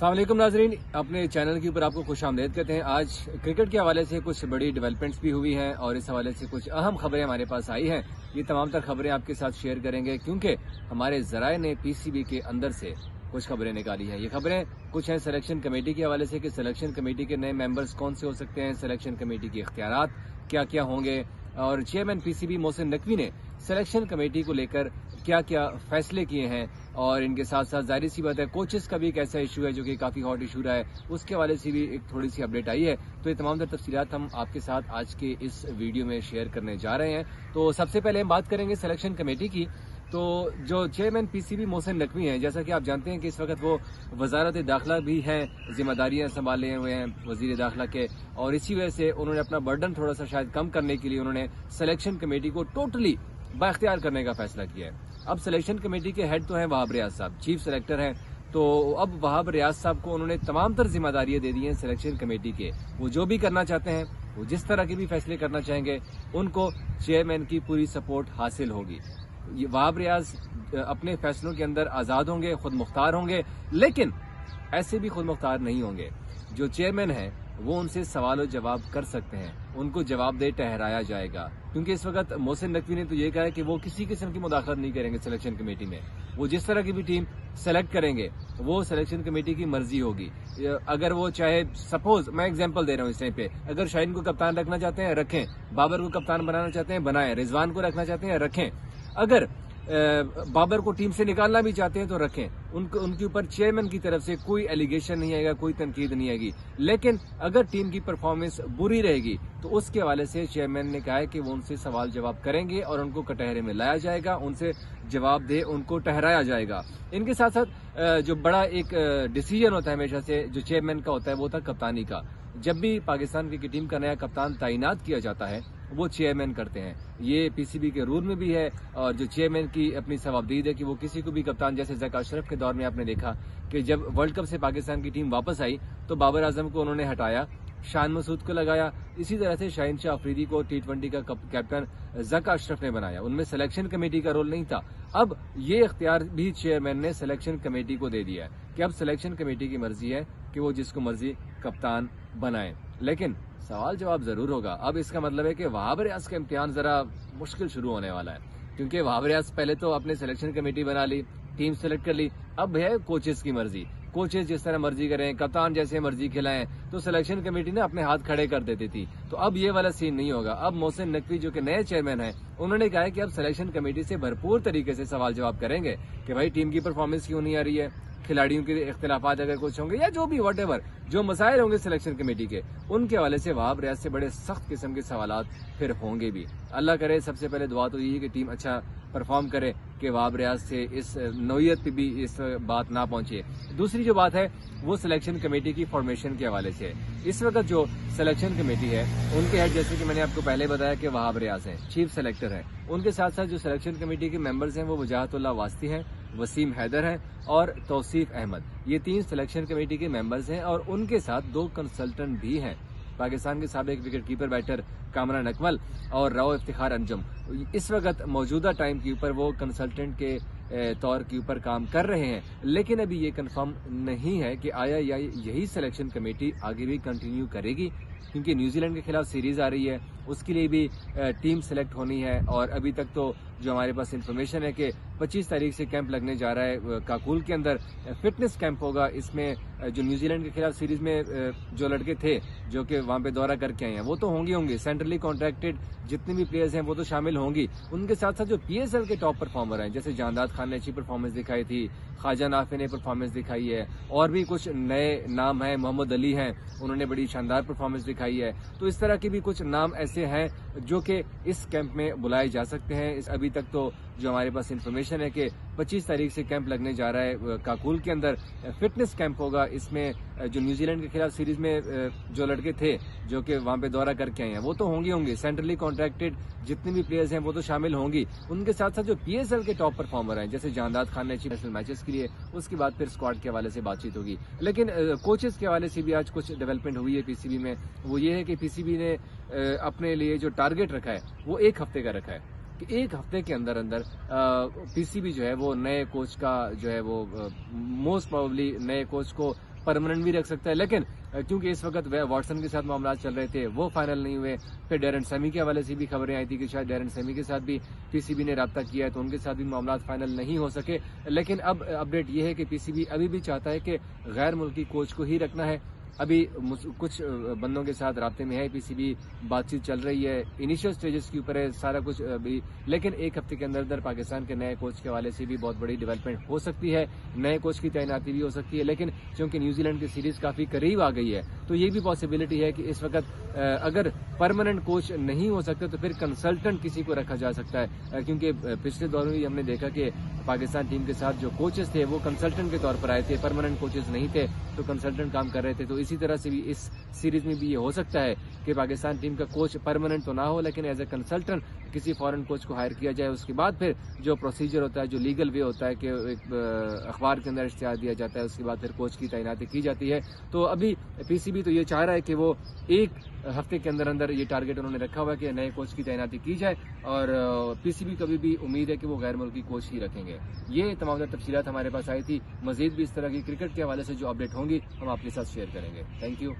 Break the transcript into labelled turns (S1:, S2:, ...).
S1: सलामकुम नाजरीन। अपने चैनल के ऊपर आपको खुश आमदेद कहते हैं। आज क्रिकेट के हवाले से कुछ बड़ी डेवलपमेंट्स भी हुई हैं और इस हवाले से कुछ अहम खबरें हमारे पास आई हैं। ये तमाम तर खबरें आपके साथ शेयर करेंगे क्योंकि हमारे जराए ने पीसीबी के अंदर से कुछ खबरें निकाली हैं। ये खबरें कुछ हैं सिलेक्शन कमेटी के हवाले से कि सिलेक्शन कमेटी के नए मेंबर्स कौन से हो सकते हैं सिलेक्शन कमेटी के इख्तियार क्या क्या होंगे। और चेयरमैन पीसीबी मोहसिन नकवी ने सिलेक्शन कमेटी को लेकर क्या क्या फैसले किए हैं और इनके साथ साथ ज़ाहिर सी बात है कोचेस का भी एक ऐसा इशू है जो कि काफ़ी हॉट इशू रहा है। उसके हवाले से भी एक थोड़ी सी अपडेट आई है। तो ये तमाम तफसीत हम आपके साथ आज के इस वीडियो में शेयर करने जा रहे हैं। तो सबसे पहले हम बात करेंगे सिलेक्शन कमेटी की। तो जो चेयरमैन पीसीबी मोहसिन नकवी हैं, जैसा कि आप जानते हैं कि इस वक्त वो वजारत दाखिला भी हैं, जिम्मेदारियाँ संभाले हुए हैं वज़ीर दाखिला के। और इसी वजह से उन्होंने अपना बर्डन थोड़ा सा शायद कम करने के लिए उन्होंने सिलेक्शन कमेटी को टोटली बाख्तियार करने का फैसला किया है। अब सिलेक्शन कमेटी के हेड तो हैं वहाब रियाज साहब, चीफ सेलेक्टर हैं। तो अब वहाब रियाज साहब को उन्होंने तमाम तर जिम्मेदारियाँ दे दी हैं सिलेक्शन कमेटी के। वो जो भी करना चाहते हैं, वो जिस तरह के भी फैसले करना चाहेंगे, उनको चेयरमैन की पूरी सपोर्ट हासिल होगी। वहाब रियाज अपने फैसलों के अंदर आज़ाद होंगे, खुद मुख्तार होंगे, लेकिन ऐसे भी खुद मुख्तार नहीं होंगे। जो चेयरमैन है वो उनसे सवाल और जवाब कर सकते हैं। उनको जवाबदेह ठहराया जाएगा। क्योंकि इस वक्त मोहसिन नकवी ने तो ये कहा है कि वो किसी किस्म की मुदाखलत नहीं करेंगे सिलेक्शन कमेटी में। वो जिस तरह की भी टीम सेलेक्ट करेंगे, वो सिलेक्शन कमेटी की मर्ज़ी होगी। अगर वो चाहे सपोज़ मैं एग्जांपल दे रहा हूँ इस टाइम पे। अगर शाहीन को कप्तान रखना चाहते हैं, रखें। बाबर को कप्तान बनाना चाहते हैं, बनाएँ। रिजवान को रखना चाहते हैं, रखें। अगर बाबर को टीम से निकालना भी चाहते हैं तो रखें। उनको, उनके ऊपर चेयरमैन की तरफ़ से कोई एलिगेशन नहीं आएगा, कोई तनकीद नहीं आएगी। लेकिन अगर टीम की परफॉर्मेंस बुरी रहेगी तो उसके हवाले से चेयरमैन ने कहा है कि वो उनसे सवाल जवाब करेंगे और उनको कटहरे में लाया जाएगा, उनसे जवाब दे, उनको ठहराया जाएगा। इनके साथ साथ जो बड़ा एक डिसीज़न होता है हमेशा से, जो चेयरमैन का होता है, वो था कप्तानी का। जब भी पाकिस्तान क्रिकेट टीम का नया कप्तान तैनात किया जाता है वो चेयरमैन करते हैं। ये पीसीबी के रूल में भी है और जो चेयरमैन की अपनी सवाबदीद है कि वो किसी को भी कप्तान जैसे जैक अशरफ के दौर में आपने देखा कि जब वर्ल्ड कप से पाकिस्तान की टीम वापस आई तो बाबर आज़म को उन्होंने हटाया, शान मसूद को लगाया। इसी तरह से शाहिन शाह अफरीदी को टी ट्वेंटी का कैप्टन जक अशरफ ने बनाया। उनमें सिलेक्शन कमेटी का रोल नहीं था। अब ये इख्तियार भी चेयरमैन ने सिलेक्शन कमेटी को दे दिया है कि अब सिलेक्शन कमेटी की मर्ज़ी है कि वो जिसको मर्ज़ी कप्तान बनाए। लेकिन सवाल जवाब ज़रूर होगा। अब इसका मतलब है कि वहाब रियाज का इम्तिहान जरा मुश्किल शुरू होने वाला है, क्योंकि वहाब रियाज पहले तो अपने सिलेक्शन कमेटी बना ली टीम सेलेक्ट कर ली, अब है कोचेस की मर्ज़ी। कोचेस जिस तरह मर्ज़ी करें, कप्तान जैसे मर्ज़ी खिलाएँ तो सिलेक्शन कमेटी ने अपने हाथ खड़े कर देती थी। तो अब ये वाला सीन नहीं होगा। अब मोहसिन नकवी, जो कि नए चेयरमैन हैं, उन्होंने कहा है कि अब सिलेक्शन कमेटी से भरपूर तरीके से सवाल जवाब करेंगे कि भाई टीम की परफॉर्मेंस क्यों नहीं आ रही है? खिलाड़ियों के इख्तलाफात अगर कुछ होंगे या जो भी वट जो मसाइल होंगे सिलेक्शन कमेटी के, उनके हवाले से वहाब रियाज से बड़े सख्त किस्म के सवाल फिर होंगे भी। अल्लाह करे, सबसे पहले दुआ तो यही है कि टीम अच्छा परफॉर्म करे कि वहाब रियाज से इस नोयत पे भी इस बात ना पहुँचे। दूसरी जो बात है, वो सिलेक्शन कमेटी की फॉर्मेशन के हवाले से। इस वक्त जो सिलेक्शन कमेटी है, उनके हेड जैसे कि मैंने आपको पहले बताया कि वहाब रियाज हैं चीफ सेलेक्टर हैं। उनके साथ साथ जो सिलेक्शन कमेटी के मेंबर्स हैं, वो वजाहतुल्ला वास्ती हैं। वसीम हैदर हैं और तौसीफ अहमद। ये तीन सिलेक्शन कमेटी के मेंबर्स हैं और उनके साथ दो कंसल्टेंट भी हैं। पाकिस्तान के सबक wicket keeper batter Kamran Akmal और राव इफ्तार अंजुम। इस वक्त मौजूदा टाइम के ऊपर वो कंसल्टेंट के तौर के ऊपर काम कर रहे हैं। लेकिन अभी ये कंफर्म नहीं है कि आया या यही सिलेक्शन कमेटी आगे भी कंटिन्यू करेगी, क्योंकि न्यूजीलैंड के खिलाफ सीरीज़ आ रही है। उसके लिए भी टीम सेलेक्ट होनी है और अभी तक तो जो हमारे पास इन्फॉर्मेशन है कि 25 तारीख से कैंप लगने जा रहा है काकुल के अंदर फिटनेस कैंप होगा। इसमें जो न्यूजीलैंड के खिलाफ सीरीज़ में जो लड़के थे, जो कि वहाँ पे दौरा करके आए हैं, वो तो होंगे होंगे। सेंट्रली कॉन्ट्रैक्टेड जितने भी प्लेयर्स हैं, वो तो शामिल होंगी। उनके साथ साथ जो पीएसएल के टॉप परफॉर्मर हैं, जैसे जानदाद खान ने अच्छी परफॉर्मेंस दिखाई थी, ख्वाजा नाफे ने परफॉर्मेंस दिखाई है, और भी कुछ नए नाम हैं, मोहम्मद अली हैं, उन्होंने बड़ी शानदार परफॉर्मेंस दिखाई है। तो इस तरह के भी कुछ नाम ऐसे हैं, जो कि इस कैंप में बुलाए जा सकते हैं अभी तक तो जो हमारे पास इन्फॉर्मेशन है कि 25 तारीख से कैंप लगने जा रहा है काकुल के अंदर फिटनेस कैंप होगा। इसमें जो न्यूजीलैंड के खिलाफ सीरीज़ में जो लड़के थे, जो कि वहाँ पे दौरा करके आए हैं, वो तो होंगे होंगे। सेंट्रली कॉन्ट्रैक्टेड जितने भी प्लेयर्स हैं, वो तो शामिल होंगी। उनके साथ साथ जो पीएसएल के टॉप परफॉर्मर हैं, जैसे जानदाद खान ने अच्छी नेशनल मैचेस के लिए, उसके बाद फिर स्क्वाड के हवाले से बातचीत होगी। लेकिन कोचेस के हवाले से भी आज कुछ डेवलपमेंट हुई है पीसीबी में। वो ये है कि पीसीबी ने अपने लिए जो टारगेट रखा है, वो एक हफ़्ते का रखा है। कि एक हफ़्ते के अंदर अंदर पीसीबी जो है वो नए कोच का जो है वो मोस्ट प्रोबेबली नए कोच को परमानेंट भी रख सकता है। लेकिन क्योंकि इस वक्त वह वाटसन के साथ मामला चल रहे थे, वो फाइनल नहीं हुए। फिर डेरन सेमी के हवाले से भी खबरें आई थी कि शायद डेरन सेमी के साथ भी पीसीबी ने रब्ता किया है तो उनके साथ भी मामला फाइनल नहीं हो सके। लेकिन अब अपडेट ये है कि पीसीबी अभी भी चाहता है कि गैर मुल्की कोच को ही रखना है। अभी कुछ बंदों के साथ रबते में है, पीसीबी, बातचीत चल रही है। इनिशियल स्टेजेस के ऊपर है, सारा कुछ अभी, लेकिन एक हफ़्ते के अंदर अंदर पाकिस्तान के नए कोच के हवाले से भी बहुत बड़ी डेवलपमेंट हो सकती है। नए कोच की तैनाती भी हो सकती है, लेकिन चूँकि न्यूजीलैंड की सीरीज़ काफ़ी करीब आ गई है तो ये भी पॉसिबिलिटी है कि इस वक्त अगर परमानेंट कोच नहीं हो सकते तो फिर कंसल्टेंट किसी को रखा जा सकता है। क्योंकि पिछले दौर में हमने देखा कि पाकिस्तान टीम के साथ जो कोचेस थे, वो कंसल्टेंट के तौर पर आए थे। परमानेंट कोचेस नहीं थे तो कंसल्टेंट काम कर रहे थे। तो इसी तरह से भी इस सीरीज़ में भी ये हो सकता है कि पाकिस्तान टीम का कोच परमानेंट तो ना हो, लेकिन एज ए कंसल्टेंट किसी फॉरेन कोच को हायर किया जाए, उसके बाद फिर जो प्रोसीजर होता है, जो लीगल वे होता है कि एक अखबार के अंदर इश्तेहार दिया जाता है, उसके बाद फिर कोच की तैनाती की जाती है। तो अभी पीसीबी तो ये चाह रहा है कि वो एक हफ़्ते के अंदर अंदर ये टारगेट उन्होंने रखा हुआ है कि नए कोच की तैनाती की जाए और पीसीबी कभी भी उम्मीद है कि वो गैर मुल्की कोच ही रखेंगे। ये तमाम तफसीत हमारे पास आई थी। मजीद भी इस तरह की क्रिकेट के हवाले से जो अपडेट होंगी, हम आपके साथ शेयर करेंगे। Thank you